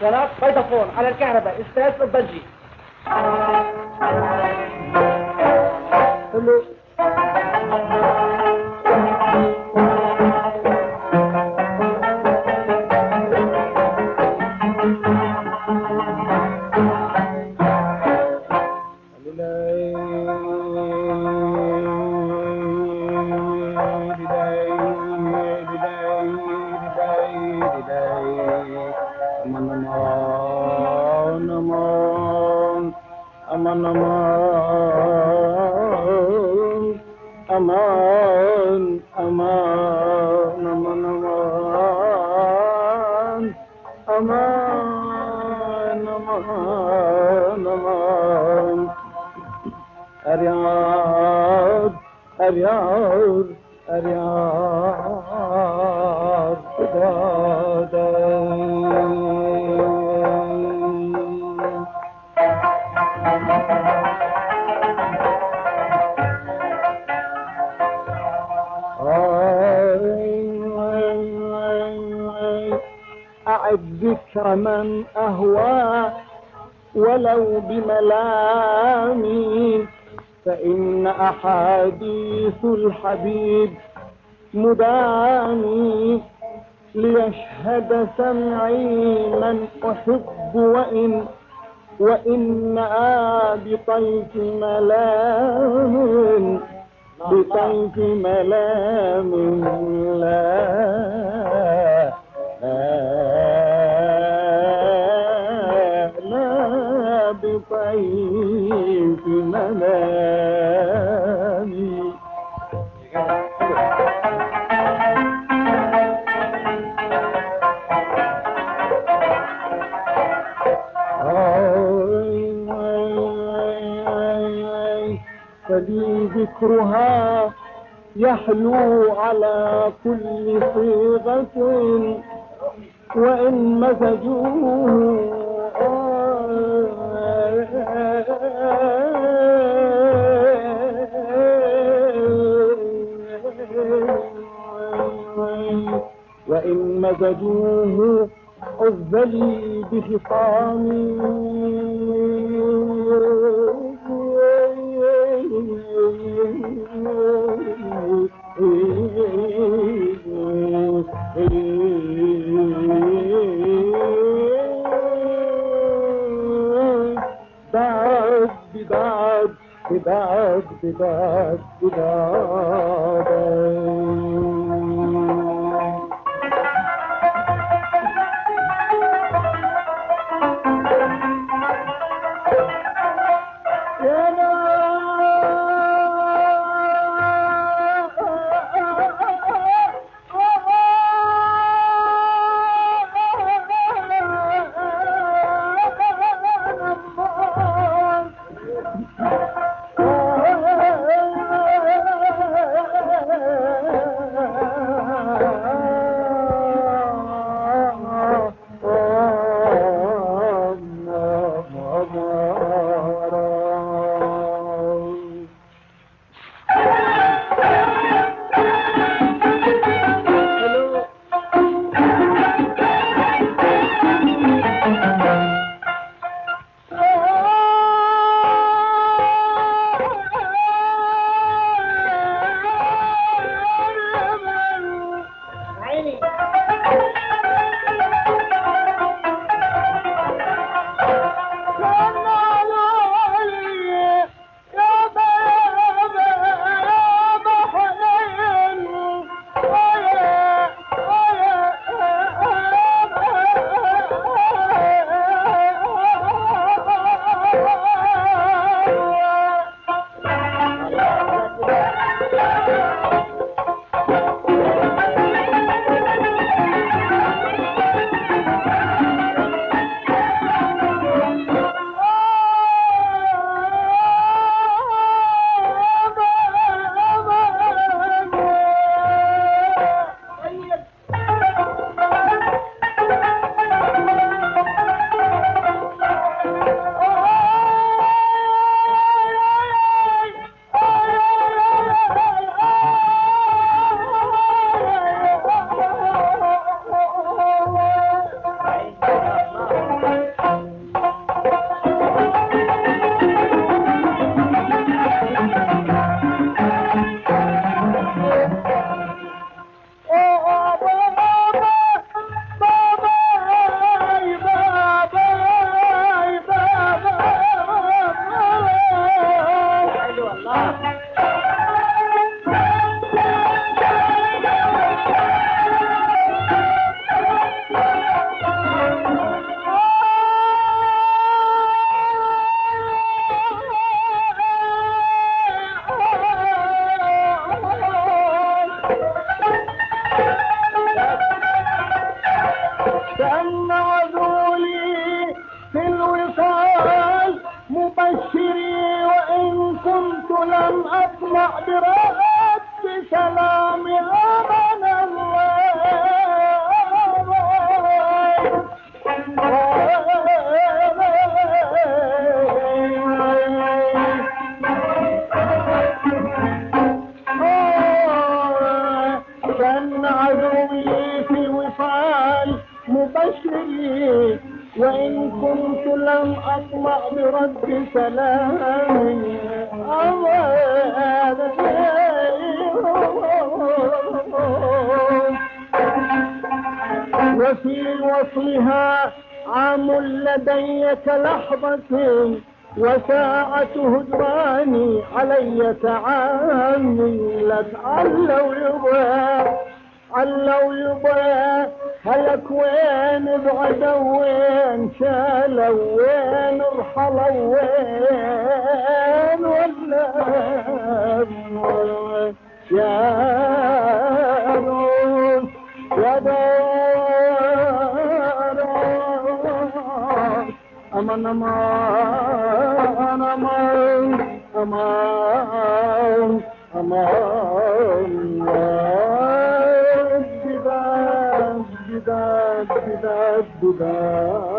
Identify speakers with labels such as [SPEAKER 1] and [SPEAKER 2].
[SPEAKER 1] جناب فيضافون على الكهرباء أستاذ الضجي
[SPEAKER 2] aman aman aman aman aman aman aman aman aman her yar her yar her yar أعد ذكر من أهوى ولو بملامي فإن أحاديث الحبيب مدامي ليشهد سمعي من أحب وإن وإن بطيف ملام
[SPEAKER 1] بطيف
[SPEAKER 2] ملام لا لا. ملام فلي ذكرها يحلو على كل صيغة وإن مزجوه وإن مزجوه عز لي بخصامي بعد ببعد ببعد ببعد ببعد لأن عدولي في الوصال مبشري وإن كنت لم أطمع برب سلام أمن آه، الله. نفسي وإن كنت لم أطمع برد سلامي وفي وصلها عام لدي كلحظة وساعة هجراني علي تعامي لتعلوا يبا علوا يبا. هلك وين بعدوا وين شالوا وين ارحلوا وين ولا روس يا دار. أمان أمان أمان أمان أمان. بداد بداد بداد بداد